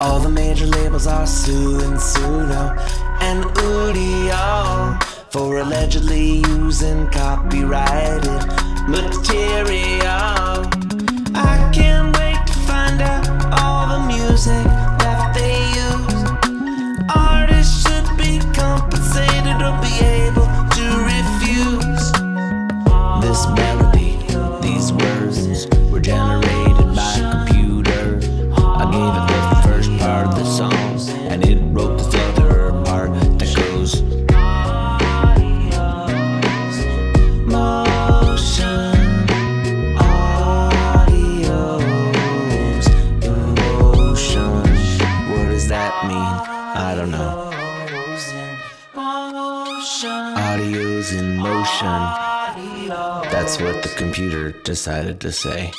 All the major labels are suing Suno and Udio for allegedly using copyrighted material. I can't wait to find out all the music that they use. Artists should be compensated or be able to refuse. This melody, these words were generated and it wrote this other part that goes. Motion, audios, emotion. What does that mean? I don't know. Audio's in motion. That's what the computer decided to say.